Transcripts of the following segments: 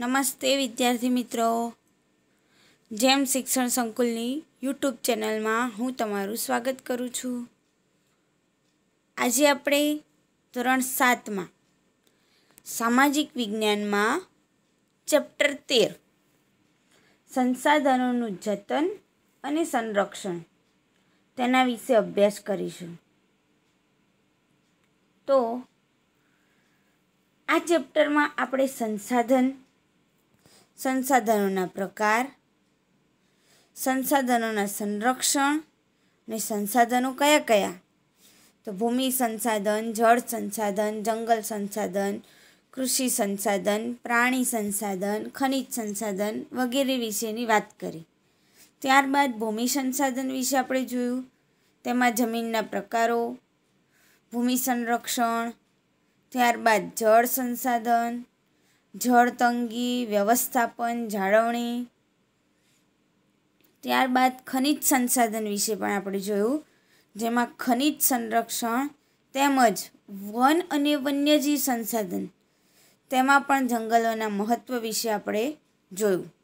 નમસ્તે વિદ્યાર્થી મિત્રો. જેમ શિક્ષણ સંકુલની યુટ્યુબ ચેનલમાં હું તમારું સ્વાગત કરું છું. આજે આપણે ધોરણ સાતમાં સામાજિક વિજ્ઞાનમાં ચેપ્ટર તેર, સંસાધનોનું જતન અને સંરક્ષણ તેના વિશે અભ્યાસ કરીશું. તો, આ ચેપ્ટરમાં આપણે સંસાધન સંસાધનોના પ્રકાર, સંસાધનોના સંરક્ષણ અને સંસાધનો કયા કયા? તો ભૂમિ સંસાધન, જળ સંસાધન, જંગલ સંસાધન, કૃષિ સંસાધન, પ્રાણી સંસાધન, ખનિજ સંસાધન વગેરે વિશેની વાત કરી. ત્યારબાદ ભૂમિ સંસાધન વિશે આપણે જોયું. તેમાં જમીનના પ્રકારો, ભૂમિ સંરક્ષણ, ત્યારબાદ જળ સંસાધન જળ તંગી વ્યવસ્થાપન, જાળવણી. ત્યારબાદ ખનિજ સંસાધન વિશે પણ આપણે જોયું, જેમાં ખનિજ સંરક્ષણ તેમજ વન અને વન્યજીવ સંસાધન, તેમાં પણ જંગલોના મહત્ત્વ વિશે આપણે જોયું.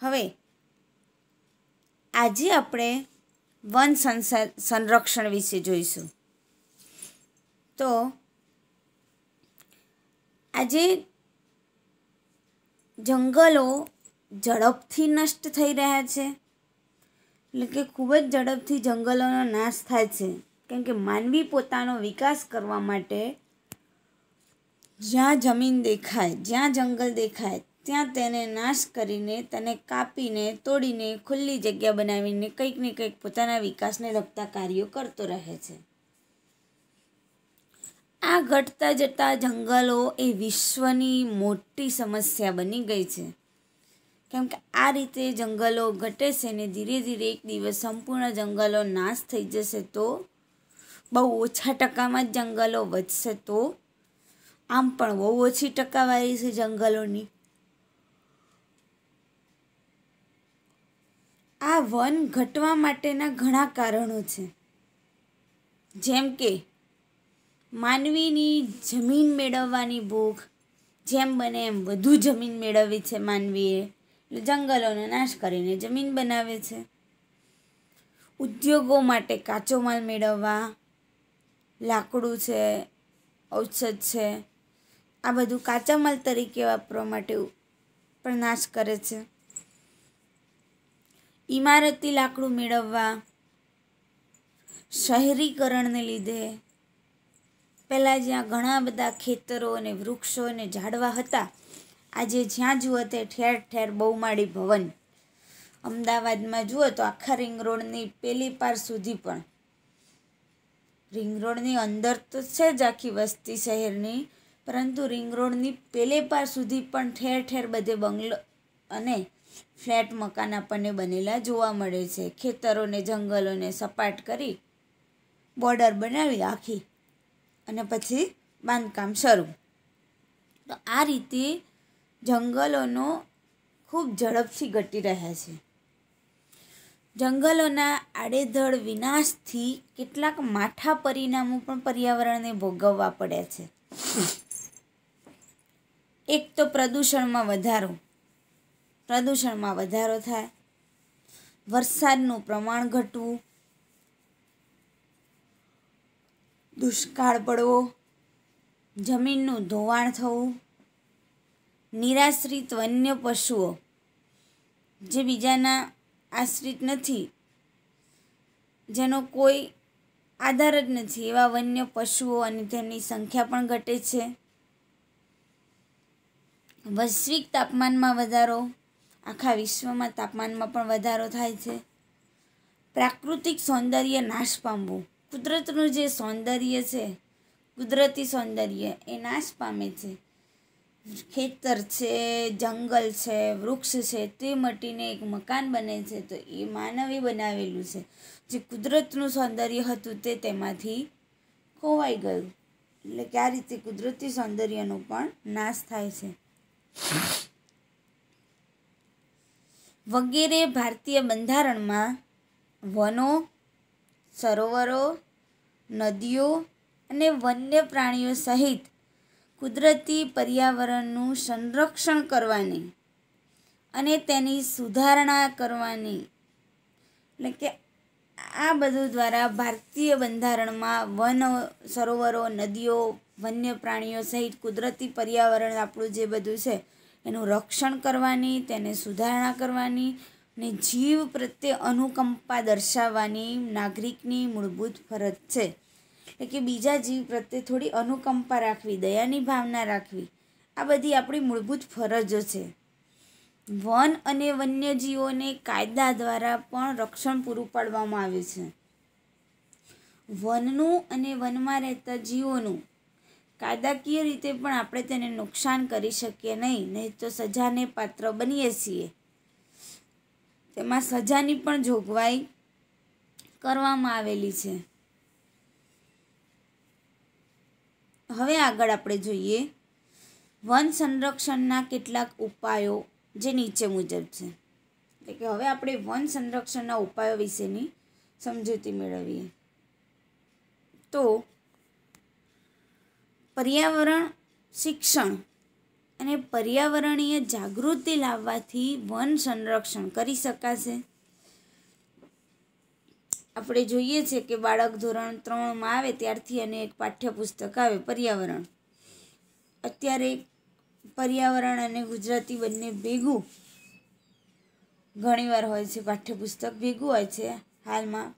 હવે, આજે આપણે વન સંસા, સંરક્ષણ વિશે જોઈશું. તો, આજે જંગલો ઝડપથી નષ્ટ થઈ રહ્યા છે. એટલે કે ખૂબ જ ઝડપથી જંગલોનો નાશ થાય છે. કેમ કે માનવી પોતાનો વિકાસ કરવા માટે જ્યાં જમીન દેખાય, જ્યાં જંગલ દેખાય, ત્યાં તેને નાશ કરીને તેને કાપીને, તોડીને, ખુલ્લી જગ્યા બનાવીને કંઈક ને કંઈક પોતાના વિકાસને લગતા કાર્યો કરતો રહે છે. આ ઘટતા જતા જંગલો એ વિશ્વની મોટી સમસ્યા બની ગઈ છે. કેમ કે આ રીતે જંગલો ઘટે છે ને ધીરે ધીરે એક દિવસ સંપૂર્ણ જંગલો નાશ થઈ જશે તો બહુ ઓછા ટકામાં જ જંગલો વધશે તો આમ પણ બહુ ઓછી ટકાવારી છે જંગલોની. આ વન ઘટવા માટેના ઘણા કારણો છે. જેમ કે માનવીની જમીન મેળવવાની ભૂખ જેમ બને એમ વધુ જમીન મેળવવી છે માનવીએ. એટલે જંગલોનો નાશ કરીને જમીન બનાવે છે. ઉદ્યોગો માટે કાચો માલ મેળવવા, લાકડું છે, ઔષધ છે, આ બધું કાચા માલ તરીકે વાપરવા માટે પણ નાશ કરે છે. ઇમારતી લાકડું મેળવવા, શહેરીકરણને લીધે પહેલાં જ્યાં ઘણા બધા ખેતરો અને વૃક્ષો અને ઝાડવા હતા, આજે જ્યાં જુઓ તે ઠેર ઠેર બહુમાળી ભવન. અમદાવાદમાં જુઓ તો આખા રિંગ રોડની પેલી પાર સુધી પણ. રિંગ રોડની અંદર તો છે જ આખી વસ્તી શહેરની, પરંતુ રિંગ રોડની પેલે પાર સુધી પણ ઠેર ઠેર બધે બંગલો અને ફ્લેટ મકાન આપણને બનેલા જોવા મળે છે. ખેતરોને જંગલોને સપાટ કરી બોર્ડર બનાવી આખી અને પછી બાંધકામ શરૂ. તો આ રીતે જંગલોનો ખૂબ ઝડપથી ઘટી રહ્યા છે. જંગલોના આડેધડ વિનાશથી કેટલાક માઠા પરિણામો પણ પર્યાવરણને ભોગવવા પડ્યા છે. એક તો પ્રદૂષણમાં વધારો. પ્રદૂષણમાં વધારો થાય. વરસાદનું પ્રમાણ ઘટવું. દુષ્કાળ પડવો, જમીનનું ધોવાણ થવું, નિરાશ્રિત વન્ય પશુઓ જે બીજાના આશ્રિત નથી, જેનો કોઈ આધાર જ નથી, એવા વન્ય પશુઓ અને તેમની સંખ્યા પણ ઘટે છે. વૈશ્વિક તાપમાનમાં વધારો, આખા વિશ્વમાં તાપમાનમાં પણ વધારો થાય છે. પ્રાકૃતિક સૌંદર્ય નાશ પામવું કુદરતનું જે સૌંદર્ય છે, કુદરતી સૌંદર્ય, એ નાશ પામે છે. ખેતર છે, જંગલ છે, વૃક્ષ છે, તે મટીને એક મકાન બને છે, તો એ માનવે બનાવેલું છે. જે કુદરતનું સૌંદર્ય હતું તે તેમાંથી ખોવાઈ ગયું. એટલે કે રીતે કુદરતી સૌંદર્યનો પણ નાશ થાય છે. વગેરે ભારતીય બંધારણમાં વનો સરોવરો, નદીઓ અને વન્ય પ્રાણીઓ સહિત કુદરતી પર્યાવરણનું સંરક્ષણ કરવાની અને તેની સુધારણા કરવાની. એટલે કે આ બધું દ્વારા ભારતીય બંધારણમાં વન, સરોવરો, નદીઓ વન્ય પ્રાણીઓ સહિત કુદરતી પર્યાવરણ આપણું જે બધું છે, એનું રક્ષણ કરવાની, તેને સુધારણા કરવાની ને જીવ પ્રત્યે અનુકંપા દર્શાવવાની નાગરિકની મૂળભૂત ફરજ છે. એટલે કે બીજા જીવ પ્રત્યે થોડી અનુકંપા રાખવી, દયાની ભાવના રાખવી, આ બધી આપણી મૂળભૂત ફરજો છે. વન અને વન્યજીવોને કાયદા દ્વારા પણ રક્ષણ પૂરું પાડવામાં આવ્યું છે. વનનું અને વનમાં રહેતા જીવોનું કાયદાકીય રીતે પણ આપણે તેને નુકસાન કરી શકીએ નહીં નહીં તો સજાને પાત્ર બનીએ છીએ. તેમાં સજાની પણ જોગવાઈ કરવામાં આવેલી છે. હવે આગળ આપણે જોઈએ વન સંરક્ષણના કેટલાક ઉપાયો જે નીચે મુજબ છે. એટલે કે હવે આપણે વન સંરક્ષણના ઉપાયો વિશેની સમજૂતી મેળવીએ. તો પર્યાવરણ, શિક્ષણ અને પર્યાવરણીય જાગૃતિ લાવવાથી વન સંરક્ષણ કરી શકાશે. આપણે જોઈએ છે કે બાળક ધોરણ ત્રણમાં આવે ત્યારથી અને એક પાઠ્યપુસ્તક આવે પર્યાવરણ. અત્યારે પર્યાવરણ અને ગુજરાતી બંને ભેગું ઘણીવાર હોય છે, પાઠ્યપુસ્તક ભેગું હોય છે. હાલમાં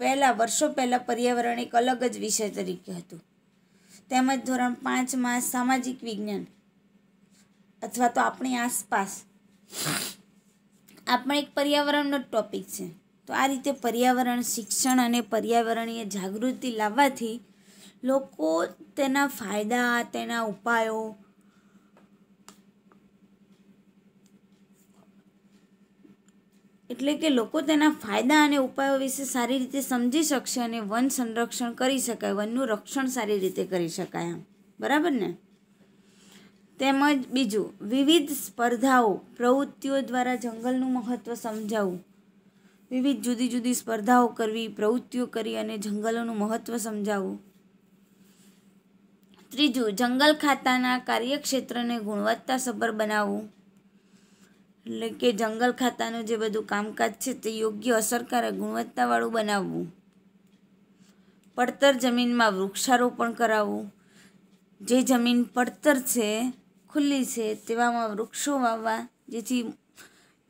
પહેલાં, વર્ષો પહેલાં પર્યાવરણ એક અલગ જ વિષય તરીકે હતું. તેમજ ધોરણ પાંચમાં સામાજિક વિજ્ઞાન અથવા તો આપણી આસપાસ આપણે એક પર્યાવરણનો ટોપિક છે. તો આ રીતે પર્યાવરણ, શિક્ષણ અને પર્યાવરણીય જાગૃતિ લાવવાથી લોકો તેના ફાયદા, તેના ઉપાયો એટલે કે લોકો તેના ફાયદા અને ઉપાયો વિશે સારી રીતે સમજી શકશે અને વન સંરક્ષણ કરી શકાય, વનનું રક્ષણ સારી રીતે કરી શકાય બરાબર ને? તેમજ બીજું, વિવિધ સ્પર્ધાઓ પ્રવૃત્તિઓ દ્વારા જંગલનું મહત્ત્વ સમજાવવું વિવિધ જુદી જુદી સ્પર્ધાઓ કરવી, પ્રવૃત્તિઓ કરી અને જંગલોનું મહત્ત્વ સમજાવવું ત્રીજું, જંગલ ખાતાના કાર્યક્ષેત્રને ગુણવત્તાસભર બનાવવું. એટલે કે જંગલ ખાતાનું જે બધું કામકાજ છે તે યોગ્ય અસરકારક ગુણવત્તાવાળું બનાવવું. પડતર જમીનમાં વૃક્ષારોપણ કરાવવું. જે જમીન પડતર છે ખુલ્લી છે તેવામાં વૃક્ષો વાવવા, જેથી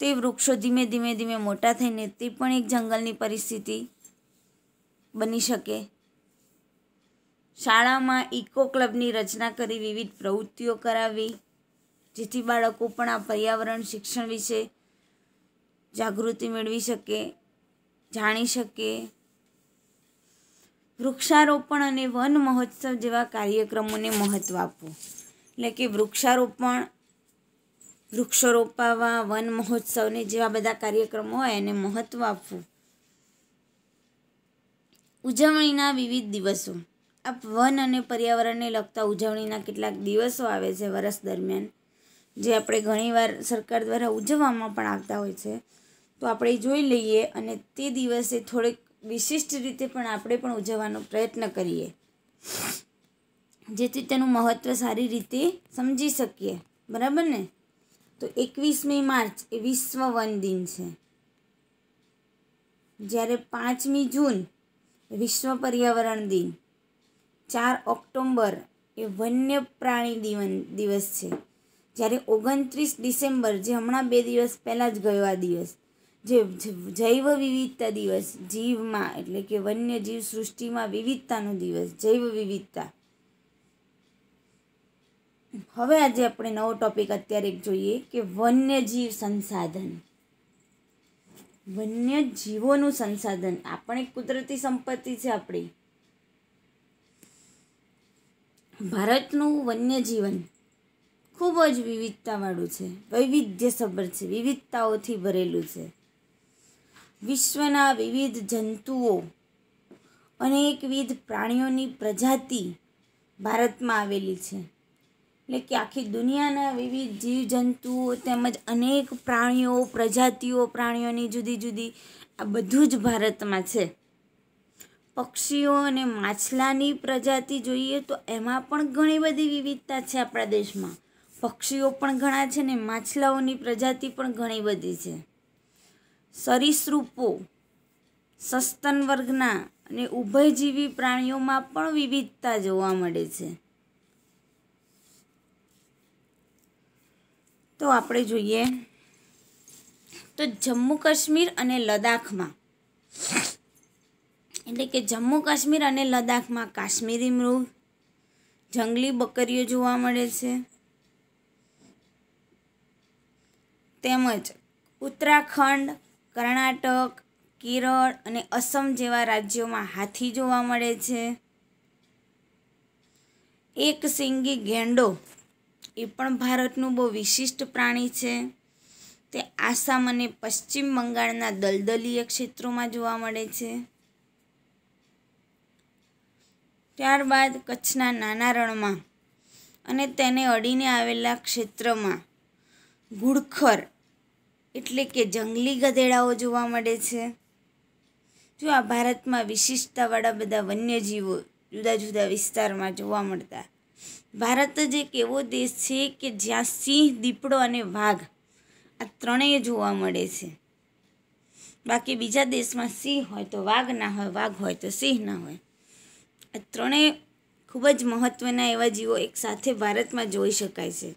તે વૃક્ષો ધીમે ધીમે ધીમે મોટા થઈને તે પણ એક જંગલની પરિસ્થિતિ બની શકે. શાળામાં ઇકો ક્લબની રચના કરી વિવિધ પ્રવૃત્તિઓ કરાવી, જેથી બાળકો પણ આ પર્યાવરણ શિક્ષણ વિશે જાગૃતિ મેળવી શકે, જાણી શકે. વૃક્ષારોપણ અને વન મહોત્સવ જેવા કાર્યક્રમોને મહત્ત્વ આપવું એટલે કે વૃક્ષારોપણ વૃક્ષો રોપાવા વન મહોત્સવને જેવા બધા કાર્યક્રમો હોય એને મહત્ત્વ આપવું. ઉજવણીના વિવિધ દિવસો. આ વન અને પર્યાવરણને લગતા ઉજવણીના કેટલાક દિવસો આવે છે વર્ષ દરમિયાન, જે આપણે ઘણીવાર સરકાર દ્વારા ઉજવવામાં પણ આવતા હોય છે. તો આપણે જોઈ લઈએ અને તે દિવસે થોડીક વિશિષ્ટ રીતે પણ આપણે પણ ઉજવવાનો પ્રયત્ન કરીએ. જેથી તેનું મહત્ત્વ સારી રીતે સમજી શકીએ. બરાબર ને? તો એકવીસમી માર્ચ એ વિશ્વ વન દિન છે. જ્યારે પાંચમી જૂન વિશ્વ પર્યાવરણ દિન. ચાર ઓક્ટોમ્બર એ વન્ય પ્રાણી દિવન, દિવસ છે. જ્યારે ઓગણત્રીસ ડિસેમ્બર, જે હમણાં બે દિવસ પહેલાં જ ગયો આ દિવસ, જે જૈવ વિવિધતા દિવસ, જીવમાં એટલે કે વન્ય જીવ સૃષ્ટિમાં વિવિધતાનો દિવસ, જૈવ વિવિધતા. હવે આજે આપણે નવો ટોપિક અત્યારે જોઈએ કે વન્યજીવ સંસાધન. વન્ય જીવોનું સંસાધન. આપણે કુદરતી સંપત્તિ છે આપણી. ભારતનું વન્ય જીવન ખૂબ જ વિવિધતાવાળું છે. વૈવિધ્યસભર છે. વિવિધતાઓથી ભરેલું છે. વિશ્વના વિવિધ જંતુઓ અનેકવિધ પ્રાણીઓની પ્રજાતિ ભારતમાં આવેલી છે. એટલે કે આખી દુનિયાના વિવિધ જીવજંતુઓ તેમજ અનેક પ્રાણીઓ, પ્રજાતિઓ, પ્રાણીઓની જુદી જુદી, આ બધું જ ભારતમાં છે. પક્ષીઓ અને માછલાની પ્રજાતિ જોઈએ તો એમાં પણ ઘણી બધી વિવિધતા છે આપણા દેશમાં. પક્ષીઓ પણ ઘણા છે ને માછલાઓની પ્રજાતિ પણ ઘણી બધી છે. સરીસૃપો, સસ્તન વર્ગના અને ઉભયજીવી પ્રાણીઓમાં પણ વિવિધતા જોવા મળે છે. તો આપણે જોઈએ. તો જમ્મુ કાશ્મીર અને લદ્દાખમાં. એટલે કે જમ્મુ કાશ્મીર અને લદ્દાખમાં કાશ્મીરી મૃગ, જંગલી બકરીઓ જોવા મળે છે. તેમજ ઉત્તરાખંડ, કર્ણાટક, કેરળ અને અસમ જેવા રાજ્યોમાં હાથી જોવા મળે છે. એક સિંગી ગેંડો એ પણ ભારતનું બહુ વિશિષ્ટ પ્રાણી છે. તે આસામ અને પશ્ચિમ બંગાળના દલદલીય ક્ષેત્રોમાં જોવા મળે છે. ત્યારબાદ કચ્છના નાના રણમાં અને તેને અડીને આવેલા ક્ષેત્રમાં ઘુડખર એટલે કે જંગલી ગધેડાઓ જોવા મળે છે. જો આ ભારતમાં વિશિષ્ટતાવાળા બધા વન્યજીવો જુદા જુદા વિસ્તારમાં જોવા મળતા ભારત જ એક એવો દેશ છે કે જ્યાં સિંહ, દીપડો અને વાઘ આ ત્રણેય જોવા મળે છે. બાકી બીજા દેશમાં સિંહ હોય તો વાઘ ના હોય, વાઘ હોય તો સિંહ ના હોય. આ ત્રણેય ખૂબ જ મહત્ત્વના એવા જીવો એકસાથે ભારતમાં જોઈ શકાય છે.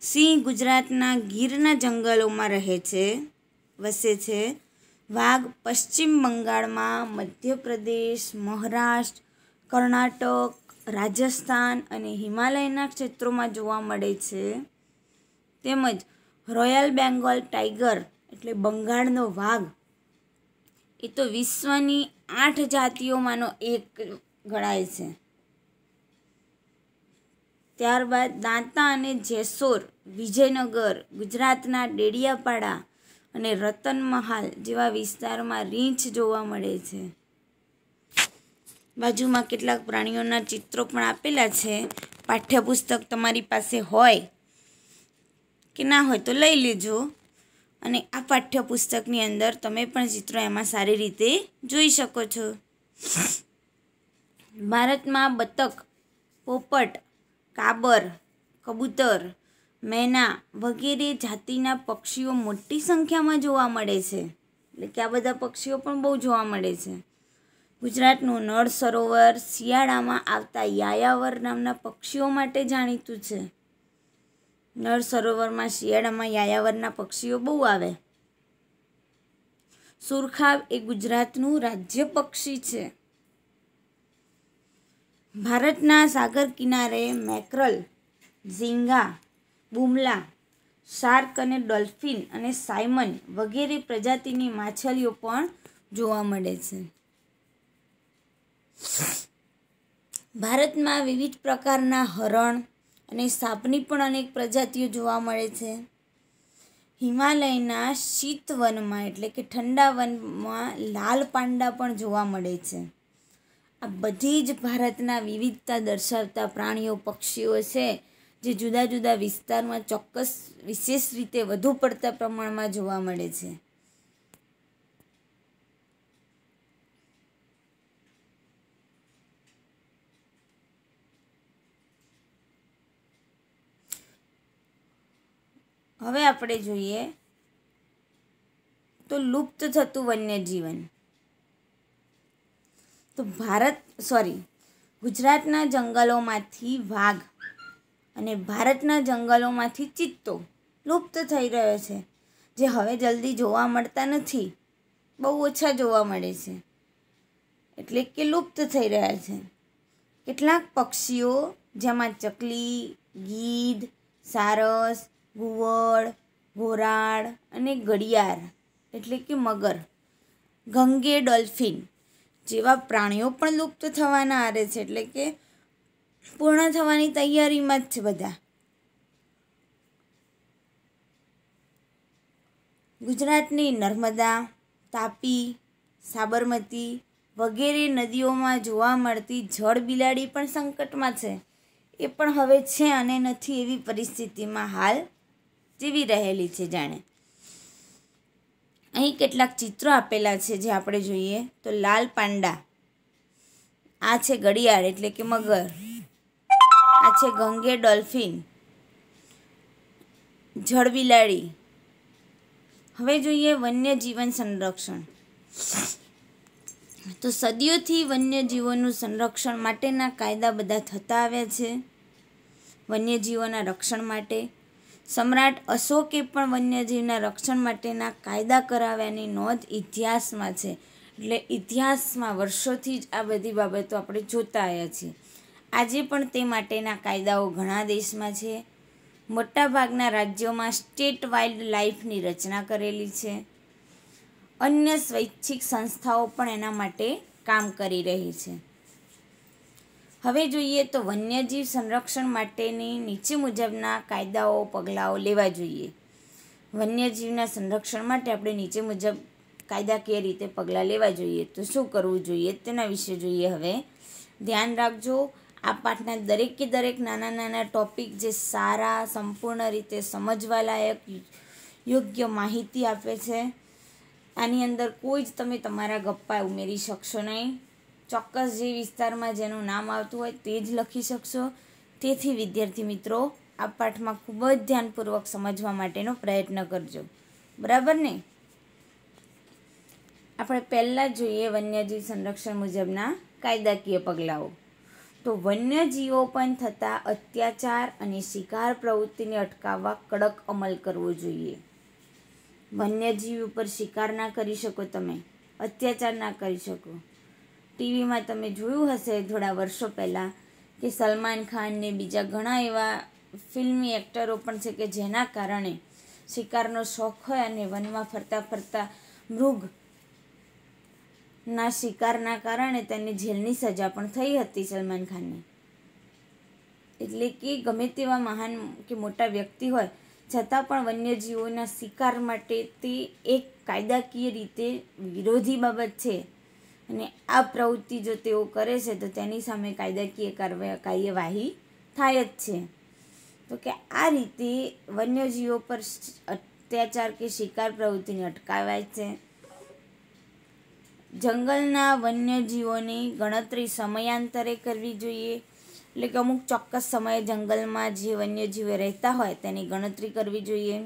સિંહ ગુજરાતના ગીરના જંગલોમાં રહે છે, વસે છે. વાઘ પશ્ચિમ બંગાળમાં મધ્યપ્રદેશ, મહારાષ્ટ્ર, કર્ણાટક રાજસ્થાન અને હિમાલયના ક્ષેત્રોમાં જોવા મળે છે. તેમજ રોયલ બેંગોલ ટાઈગર એટલે બંગાળનો વાઘ. એ તો વિશ્વની આઠ જાતિઓમાંનો એક ગણાય છે. ત્યારબાદ દાંતા અને જેસોર, વિજયનગર, ગુજરાતના ડેડિયાપાડા અને રતન મહાલ જેવા વિસ્તારમાં રીંછ જોવા મળે છે. બાજુમાં કેટલાક પ્રાણીઓના ચિત્રો પણ આપેલા છે. પાઠ્યપુસ્તક તમારી પાસે હોય કે ના હોય તો લઈ લેજો. અને આ પાઠ્યપુસ્તકની અંદર તમે પણ ચિત્રો એમાં સારી રીતે જોઈ શકો છો. ભારતમાં બતક, પોપટ, કાબર, કબૂતર, મેના વગેરે જાતિના પક્ષીઓ મોટી સંખ્યામાં જોવા મળે છે. એટલે કે આ બધા પક્ષીઓ પણ બહુ જોવા મળે છે. ગુજરાતનું નળ સરોવર શિયાળામાં આવતા યાયાવર નામના પક્ષીઓ માટે જાણીતું છે. નળ સરોવરમાં શિયાળામાં યાયાવરના પક્ષીઓ બહુ આવે. સુરખાબ એ ગુજરાતનું રાજ્ય પક્ષી છે. ભારતના સાગર કિનારે મેક્રલ, ઝીંગા, બુમલા, શાર્ક અને ડોલ્ફિન અને સાયમન વગેરે પ્રજાતિની માછલીઓ પણ જોવા મળે છે. ભારતમાં વિવિધ પ્રકારના હરણ અને સાપની પણ અનેક પ્રજાતિઓ જોવા મળે છે. હિમાલયના શીત વનમાં એટલે કે ઠંડા વનમાં લાલ પાંડા પણ જોવા મળે છે. આ બધી જ ભારતના વિવિધતા દર્શાવતા પ્રાણીઓ, પક્ષીઓ છે જે જુદા જુદા વિસ્તારમાં ચોક્કસ વિશેષ રીતે વધુ પડતા પ્રમાણમાં જોવા મળે છે. હવે આપણે જોઈએ તો લુપ્ત થતું વન્યજીવન. તો ભારત સોરી ગુજરાતના જંગલોમાંથી વાઘ અને ભારતના જંગલોમાંથી ચિત્તો લુપ્ત થઈ રહ્યો છે, જે હવે જલ્દી જોવા મળતા નથી. બહુ ઓછા જોવા મળે છે. એટલે કે લુપ્ત થઈ રહ્યા છે. કેટલાક પક્ષીઓ જેમાં ચકલી, ગીધ, સારસ ઘુવડ ઘોરાડ અને ઘડિયાળ એટલે કે મગર. ગંગે ડોલ્ફિન જેવા પ્રાણીઓ પણ લુપ્ત થવાના આરે છે એટલે કે પૂર્ણ થવાની તૈયારીમાં જ છે બધા. ગુજરાતની નર્મદા, તાપી, સાબરમતી વગેરે નદીઓમાં જોવા મળતી જળ બિલાડી પણ સંકટમાં છે. એ પણ હવે છે અને નથી એવી પરિસ્થિતિમાં હાલ જીવી રહેલી છે જાણે. અહીં કેટલાક ચિત્રો આપેલા છે જે આપણે જોઈએ તો લાલ પાંડા. આ છે ઘડિયાળ એટલે કે મગર. આ છે ગંગે ડોલ્ફિન. જળબિલાડી હવે જોઈએ વન્યજીવન સંરક્ષણ. તો સદીઓથી વન્યજીવોનું સંરક્ષણ માટેના કાયદા બધા થતા આવ્યા છે. વન્યજીવોના રક્ષણ માટે સમ્રાટ અશોકે પણ વન્યજીવના રક્ષણ માટેના કાયદા કરાવ્યાની નોંધ ઇતિહાસમાં છે. એટલે ઇતિહાસમાં વર્ષોથી જ આ બધી બાબતો આપણે જોતા આવ્યા છીએ. આજે પણ તે માટેના કાયદાઓ ઘણા દેશમાં છે. મોટાભાગના રાજ્યોમાં સ્ટેટ વાઇલ્ડ લાઈફની રચના કરેલી છે. અન્ય સ્વૈચ્છિક સંસ્થાઓ પણ એના માટે કામ કરી રહી છે. હવે જોઈએ તો વન્યજીવ સંરક્ષણ માટેની નીચે મુજબના કાયદાઓ, પગલાઓ લેવા જોઈએ. વન્યજીવના સંરક્ષણ માટે આપણે નીચે મુજબ કાયદાકીય રીતે પગલાં લેવા જોઈએ તો શું કરવું જોઈએ તેના વિશે જોઈએ હવે. ધ્યાન રાખજો, આ પાઠના દરેકે દરેક નાના નાના ટોપિક જે સારા, સંપૂર્ણ રીતે સમજવા લાયક યોગ્ય માહિતી આપે છે. આની અંદર કોઈ જ તમે તમારા ગપ્પા ઉમેરી શકશો નહીં. ચોક્કસ જે વિસ્તારમાં જેનું નામ આવતું હોય તે જ લખી શકશો. તેથી વિદ્યાર્થી મિત્રો, આ પાઠમાં ખૂબ જ ધ્યાનપૂર્વક સમજવા માટેનો પ્રયત્ન કરજો. બરાબર ને? આપણે પહેલાં જોઈએ વન્યજીવ સંરક્ષણ મુજબના કાયદાકીય પગલાઓ. તો વન્યજીવો પણ થતા અત્યાચાર અને શિકાર પ્રવૃત્તિને અટકાવવા કડક અમલ કરવો જોઈએ. વન્યજીવ ઉપર શિકાર ના કરી શકો તમે, અત્યાચાર ના કરી શકો. ટીવીમાં તમે જોયું હશે થોડા વર્ષો પહેલાં કે સલમાન ખાન ને બીજા ઘણા એવા ફિલ્મી એક્ટરો પણ છે કે જેના કારણે શિકારનો શોખ હોય અને વનમાં ફરતા ફરતા મૃગ ના શિકારના કારણે તેને જેલની સજા પણ થઈ હતી સલમાન ખાનને. એટલે કે ગમે તેવા મહાન કે મોટા વ્યક્તિ હોય, છતાં પણ વન્યજીવોના શિકાર માટે તે એક કાયદાકીય રીતે વિરોધી બાબત છે. અને આ પ્રવૃત્તિ જો તેઓ કરે છે, તો તેની સામે કાયદાકીય કાર્યવાહી થાય જ છે. તો કે આ રીતે વન્યજીવો પર અત્યાચાર કે શિકાર પ્રવૃત્તિને અટકાવાય છે. જંગલના વન્યજીવોની ગણતરી સમયાંતરે કરવી જોઈએ. એટલે કે અમુક ચોક્કસ સમયે જંગલમાં જે વન્યજીવો રહેતા હોય, તેની ગણતરી કરવી જોઈએ.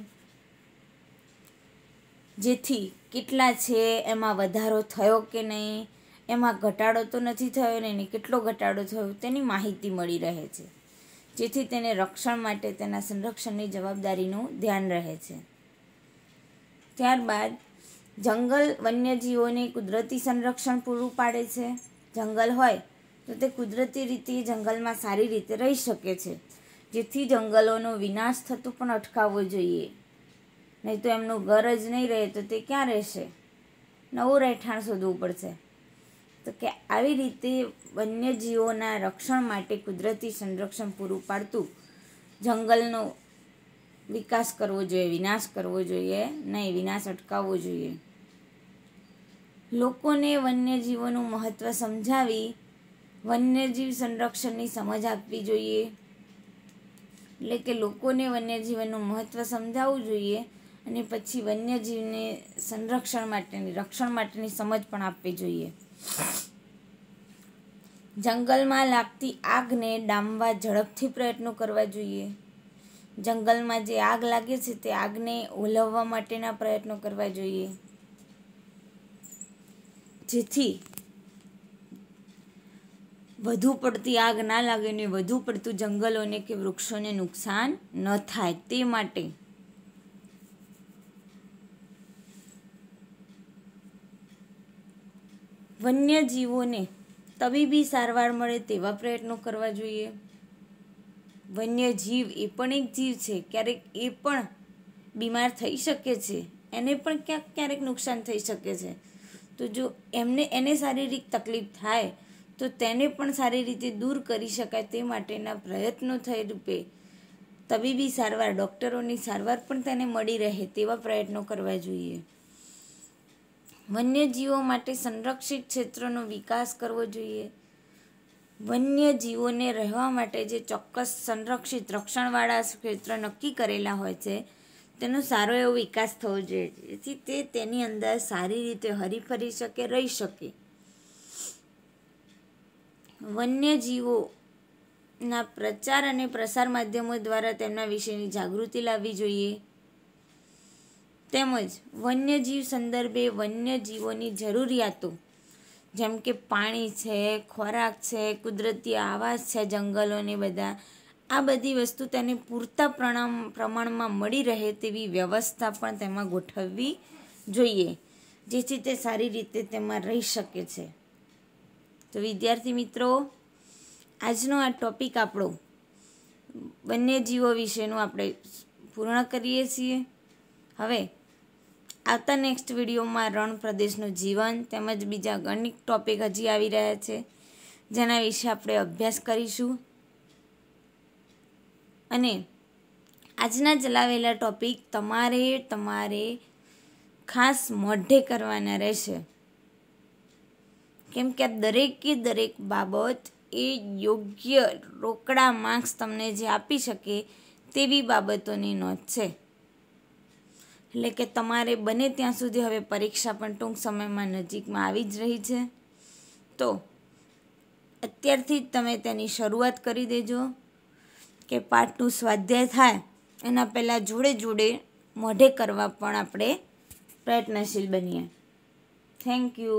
જેથી કેટલા છે, એમાં વધારો થયો કે નહીં, એમાં ઘટાડો તો નથી થયો ને કેટલો ઘટાડો થયો તેની માહિતી મળી રહે છે. જેથી તેને રક્ષણ માટે તેના સંરક્ષણની જવાબદારીનું ધ્યાન રહે છે. ત્યારબાદ, જંગલ વન્યજીવોને કુદરતી સંરક્ષણ પૂરું પાડે છે. જંગલ હોય તો તે કુદરતી રીતે જંગલમાં સારી રીતે રહી શકે છે. જેથી જંગલોનો વિનાશ થતો પણ અટકાવવો જોઈએ. નહીં તો એમનું ઘર જ નહીં રહે તો તે ક્યાં રહેશે? નવું રહેઠાણ શોધવું પડશે. તો કે આવી રીતે વન્યજીવોના રક્ષણ માટે કુદરતી સંરક્ષણ પૂરું પાડતું જંગલનો વિકાસ કરવો જોઈએ, વિનાશ કરવો જોઈએ, નહીં, વિનાશ અટકાવવો જોઈએ. લોકોને વન્યજીવોનું મહત્ત્વ સમજાવી વન્યજીવ સંરક્ષણની સમજ આપવી જોઈએ. એટલે કે લોકોને વન્યજીવનનું મહત્ત્વ સમજાવવું જોઈએ. અને પછી વન્યજીવને સંરક્ષણ માટેની, રક્ષણ માટેની સમજ પણ આપવી જોઈએ. જંગલમાં લાગતી આગને ડામવા ઝડપથી પ્રયત્નો કરવા જોઈએ. જંગલમાં જે આગ લાગે છે તે આગને ઓલવવા માટેના પ્રયત્નો કરવા જોઈએ. જેથી વધુ પડતી આગ ના લાગે ને વધુ પડતું જંગલોને કે વૃક્ષોને નુકસાન ન થાય તે માટે વન્યજીવોને તબીબી સારવાર મળે તેવા પ્રયત્નો કરવા જોઈએ. વન્યજીવ એ પણ એક જીવ છે. ક્યારેક એ પણ બીમાર થઈ શકે છે. એને પણ ક્યાંક ક્યારેક નુકસાન થઈ શકે છે. તો જો એમને એને શારીરિક તકલીફ થાય, તો તેને પણ સારી રીતે દૂર કરી શકાય તે માટેના પ્રયત્નો થઈ રૂપે તબીબી સારવાર, ડૉક્ટરોની સારવાર પણ તેને મળી રહે તેવા પ્રયત્નો કરવા જોઈએ. વન્યજીવો માટે સંરક્ષિત ક્ષેત્રોનો વિકાસ કરવો જોઈએ. વન્યજીવોને રહેવા માટે જે ચોક્કસ સંરક્ષિત રક્ષણવાળા ક્ષેત્ર નક્કી કરેલા હોય છે, તેનો સારો એવો વિકાસ થવો જોઈએ. જેથી તે તેની અંદર સારી રીતે હરીફરી શકે, રહી શકે. વન્યજીવોના પ્રચાર અને પ્રસાર માધ્યમો દ્વારા તેમના વિશેની જાગૃતિ લાવવી જોઈએ. તેમજ વન્યજીવ સંદર્ભે વન્યજીવોની જરૂરિયાતો, જેમ કે પાણી છે, ખોરાક છે, કુદરતી આવાસ છે જંગલોને બધા, આ બધી વસ્તુ તેને પૂરતા પ્રમાણ પ્રમાણમાં મળી રહે તેવી વ્યવસ્થા પણ તેમાં ગોઠવવી જોઈએ, જેથી તે સારી રીતે તેમાં રહી શકે છે. તો વિદ્યાર્થી મિત્રો, આજનો આ ટોપિક આપણો વન્યજીવો વિશેનું આપણે પૂર્ણ કરીએ છીએ. હવે આવતા નેક્સ્ટ વિડીયોમાં રણ પ્રદેશનું જીવન તેમજ બીજા ગણિત ટોપિક હજી આવી રહ્યા છે. જેના વિશે આપણે અભ્યાસ કરીશું. અને આજના ચલાવેલા ટોપિક તમારે તમારે ખાસ મોઢે કરવાના રહેશે. કેમ કે દરેકે દરેક બાબત એ યોગ્ય રોકડા માર્ક્સ તમને જે આપી શકે તેવી બાબતોની નોંધ છે. એટલે કે તમારે બને ત્યાં સુધી હવે પરીક્ષા પણ ટૂંક સમયમાં નજીકમાં આવી જ રહી છે. તો અત્યારથી જ તમે તેની શરૂઆત કરી દેજો કે પાઠનું સ્વાધ્યાય થાય, એના પહેલાં જોડે જોડે મોઢે કરવા પણ આપણે પ્રયત્નશીલ બનીએ. Thank you